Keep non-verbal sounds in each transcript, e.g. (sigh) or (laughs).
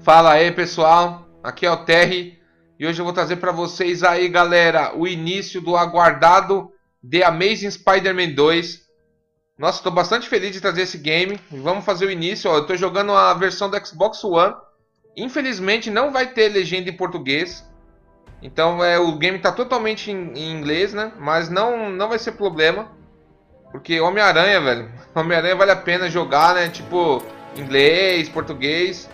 Fala aí pessoal, aqui é o Terry e hoje eu vou trazer para vocês aí galera o início do aguardado The Amazing Spider-Man 2 Nossa, estou bastante feliz de trazer esse game. Vamos fazer o início, ó. eu estou jogando a versão do Xbox One. Infelizmente não vai ter legenda em português. Então é, o game está totalmente em, em, inglês, né? Mas não, não vai ser problema. Porque Homem-Aranha, velho (laughs) Homem-Aranha vale a pena jogar, né? Tipo, inglês, português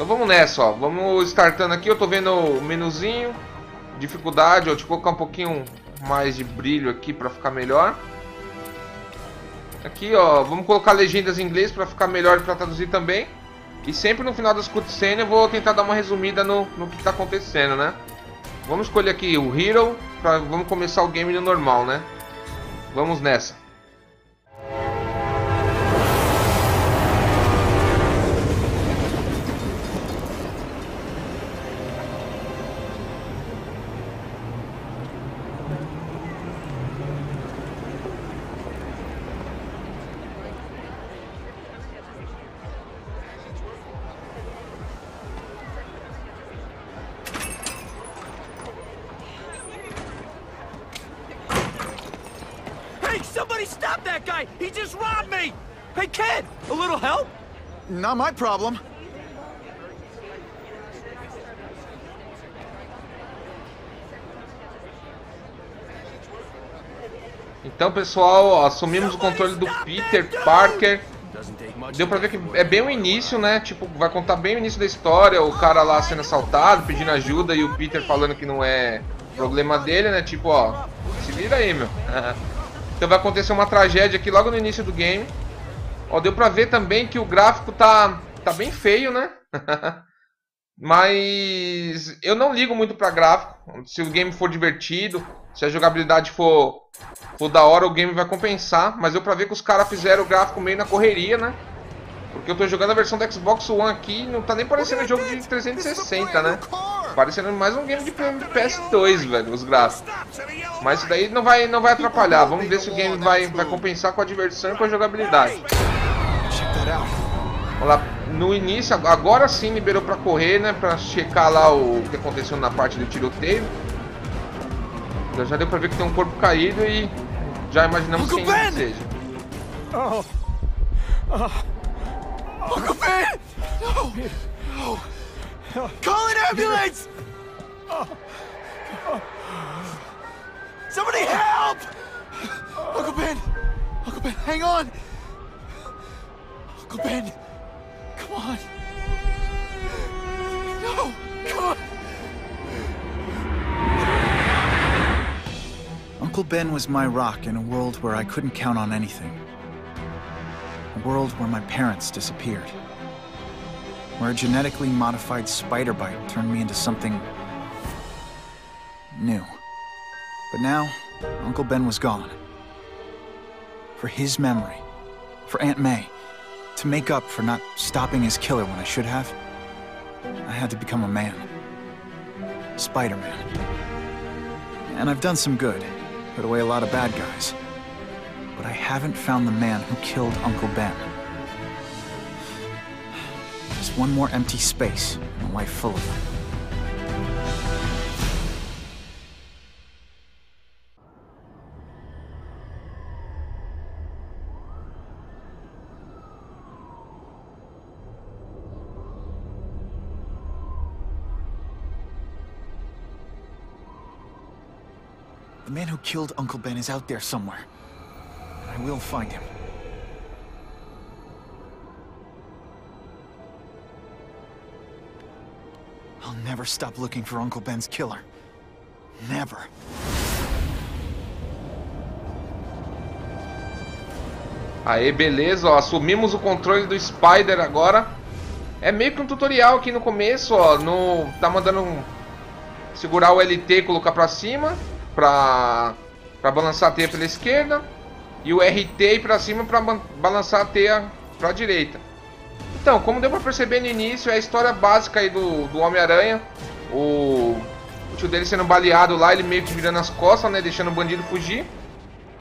então vamos nessa, ó. Vamos startando aqui. Eu tô vendo o menuzinho. Dificuldade, ó. Deixa eu colocar um pouquinho mais de brilho aqui pra ficar melhor. Aqui, ó. Vamos colocar legendas em inglês pra ficar melhor pra traduzir também. E sempre no final das cutscenes eu vou tentar dar uma resumida no, no que tá acontecendo, né? Vamos escolher aqui o Hero. Pra, vamos começar o game no normal, né? Vamos nessa. Somebody stop that guy! He just robbed me! Hey, kid! A little help? Not my problem. Então, pessoal, assumimos o controle do Peter Parker. Deu pra ver que é bem o início, né? Tipo, vai contar bem o início da história. O cara lá sendo assaltado, pedindo ajuda e o Peter falando que não é problema dele, né? Tipo, ó, se vira aí, meu. (laughs) Então vai acontecer uma tragédia aqui logo no início do game. Ó, deu pra ver também que o gráfico tá, tá bem feio, né? (laughs) Mas eu não ligo muito pra gráfico. Se o game for divertido, se a jogabilidade for, for da hora, o game vai compensar. Mas deu pra ver que os caras fizeram o gráfico meio na correria, né? Porque eu tô jogando a versão do Xbox One aqui não tá nem parecendo jogo de 360, né? Parecendo mais um game de PS2, velho, os gráficos. Mas isso daí não vai, não vai atrapalhar. Vamos ver se o game vai, vai compensar com a diversão e com a jogabilidade. Vamos lá, no início, agora sim liberou pra correr, né? Pra checar lá o que aconteceu na parte do tiroteio. Já deu pra ver que tem um corpo caído e já imaginamos quem seja. Oh. Oh. Uncle Ben! No! No! Call an ambulance! Somebody help! Uncle Ben! Uncle Ben, hang on! Uncle Ben! Come on! No! Come on! Uncle Ben was my rock in a world where I couldn't count on anything. A world where my parents disappeared. Where a genetically modified spider bite turned me into something... new. But now, Uncle Ben was gone. For his memory, for Aunt May, to make up for not stopping his killer when I should have, I had to become a man. Spider-Man. And I've done some good, put away a lot of bad guys but I haven't found the man who killed Uncle Ben. Just one more empty space in a life full of them. The man who killed Uncle Ben is out there somewhere. And I will find him. Never stop looking for Uncle Ben's killer. Never. Aê, beleza, ó, assumimos o controle do Spider agora. É meio que um tutorial aqui no começo, ó, no, tá mandando um, segurar o LT e colocar pra cima, pra, pra balançar a teia pela esquerda e o RT pra cima para balançar a teia pra direita. Então, como deu pra perceber no início, é a história básica aí do, do Homem-Aranha. O, o, tio dele sendo baleado lá, ele meio que virando as costas, né? Deixando o bandido fugir.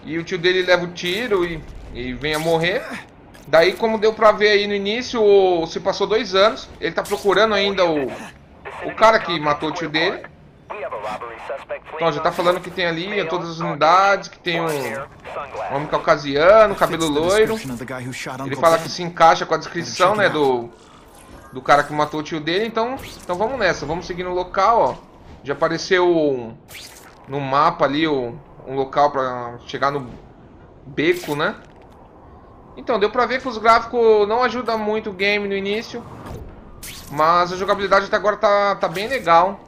E o tio dele leva o tiro e, e vem a morrer. Daí, como deu pra ver aí no início, se passou dois anos, ele tá procurando ainda o, o cara que matou o tio dele. Então, já tá falando que tem ali todas as unidades, que tem um homem caucasiano, cabelo loiro. Ele fala que se encaixa com a descrição, né, do, do cara que matou o tio dele. Então, então vamos nessa, vamos seguir no local, ó. Já apareceu no mapa ali um local pra chegar no beco, né? Então, deu pra ver que os gráficos não ajudam muito o game no início. Mas a jogabilidade até agora tá, tá bem legal.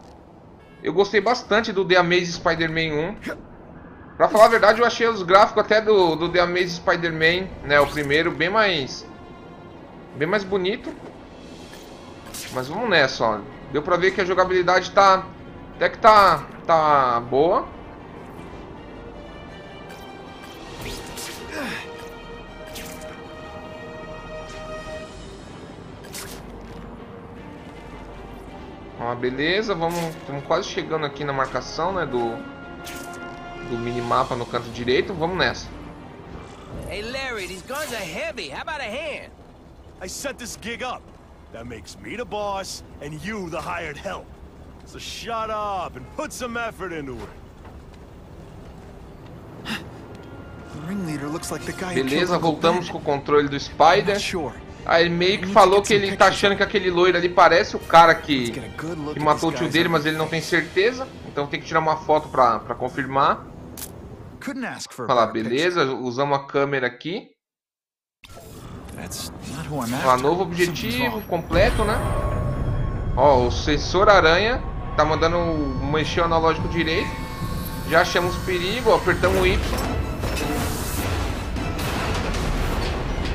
Eu gostei bastante do The Amazing Spider-Man 1. Pra falar a verdade, eu achei os gráficos até do, do The Amazing Spider-Man, né, o primeiro, bem mais... Bem mais bonito. Mas vamos nessa, ó. Deu pra ver que a jogabilidade tá... Até que tá, tá boa. Ah, beleza, vamos, estamos quase chegando aqui na marcação, né, do do minimapa no canto direito. Vamos nessa. Hey Larry, these guns are heavy. How about a hand? I set this gig up. That makes me the boss and you the hired help. So shut up and put some effort into it. Beleza, voltamos com o controle do Spider. Aí ele meio que falou que ele tá achando que aquele loiro ali parece o cara que, que matou o tio dele, mas ele não tem certeza. Então tem que tirar uma foto pra, pra confirmar. Falar, beleza, usamos a câmera aqui. Ó, novo objetivo completo, né? Ó, o sensor aranha tá mandando mexer o analógico direito. Já achamos perigo, apertamos o Y.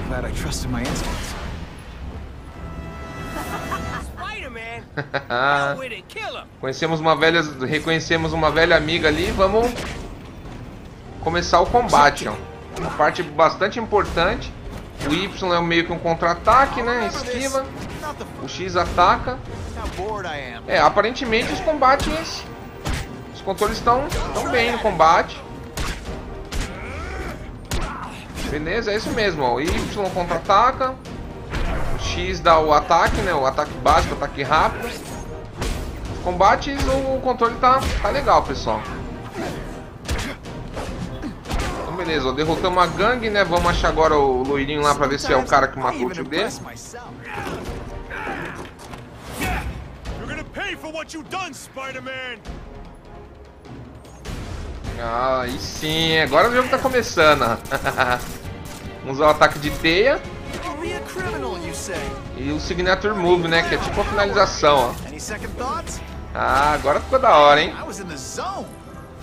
Glad I trusted my instincts. (laughs) Conhecemos uma velha, reconhecemos uma velha amiga ali, vamos começar o combate, ó. Uma parte bastante importante. O Y é meio que um contra-ataque, né? Esquiva. O X ataca. É, aparentemente os combates... Os controles estão tão bem no combate. Beleza, é isso mesmo, ó. O Y contra-ataca. X dá o ataque, né? O ataque básico, o ataque rápido. Combates, o controle tá, tá legal, pessoal. Beleza, ó, derrotamos a gangue, né? Vamos achar agora o loirinho lá pra ver se é o cara que matou o tio dele. Ah, aí sim, agora o jogo tá começando. (laughs) Vamos usar o ataque de teia. E o Signature Move, né? Que é tipo a finalização, ó. Ah, agora ficou da hora, hein?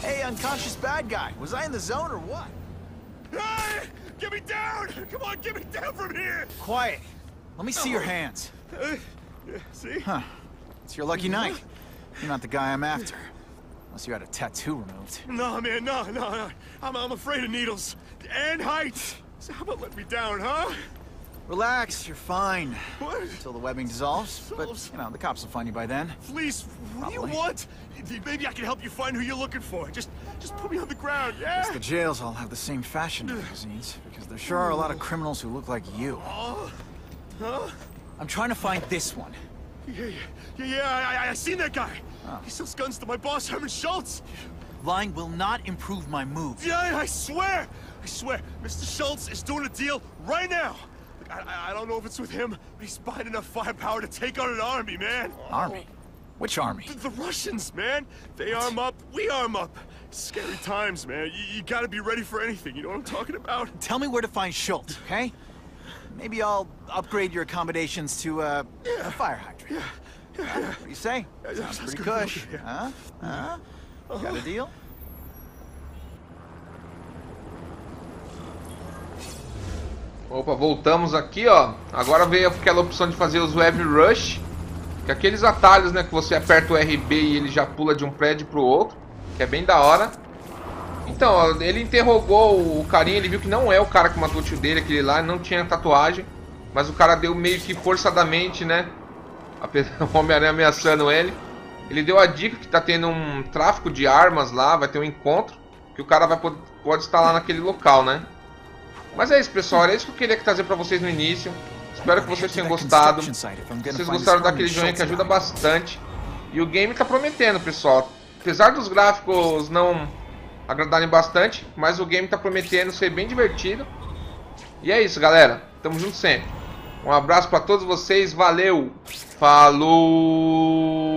Hey, unconscious bad guy. Was I in the zone or what? Hey! Get me down! Come on, get me down from here! Quiet. Let me see your hands. Uh, see? Huh. It's your lucky night. You're not the guy I'm after. Unless you had a tattoo removed. No, man, no, no, no. I'm, I'm afraid of needles. And heights. So how about let me down, huh? Relax, you're fine. What? Until the webbing dissolves. But, you know, the cops will find you by then. Please, what Probably. do you want? Maybe I can help you find who you're looking for. Just just put me on the ground, yeah? Guess the jails all have the same fashion magazines, because there sure are a lot of criminals who look like you. Uh, huh? I'm trying to find this one. Yeah, yeah, yeah, I, I, I seen that guy. Oh. He sells guns to my boss, Herman Schultz. Lying will not improve my moves. Yeah, I swear! I swear, Mr. Schultz is doing a deal right now. I, I don't know if it's with him, but he's buying enough firepower to take on an army, man. Army? Which army? The, the Russians, man. They arm up, we arm up. Scary times, man. You, you gotta be ready for anything, you know what I'm talking about? Tell me where to find Schultz, okay? Maybe I'll upgrade your accommodations to uh, yeah. a fire hydrant. Yeah. yeah. What do you say? Sounds pretty cush. Huh? Huh? Uh -huh. Got a deal? Opa, voltamos aqui, ó. Agora veio aquela opção de fazer os Web Rush. Que é aqueles atalhos, né, que você aperta o RB e ele já pula de um prédio pro outro. Que é bem da hora. Então, ó, ele interrogou o carinha, ele viu que não é o cara que matou o tio dele, aquele lá, não tinha tatuagem. Mas o cara deu meio que forçadamente, né? (laughs) O Homem-Aranha ameaçando ele. Ele deu a dica que tá tendo um tráfico de armas lá, vai ter um encontro. Que o cara vai pode estar lá naquele local, né? Mas é isso, pessoal. Era isso que eu queria trazer pra vocês no início. Espero que vocês tenham gostado. Vocês gostaram daquele joinha que ajuda bastante. E o game tá prometendo, pessoal. Apesar dos gráficos não agradarem bastante, mas o game tá prometendo ser bem divertido. E é isso, galera. Tamo junto sempre. Um abraço para todos vocês. Valeu. Falou.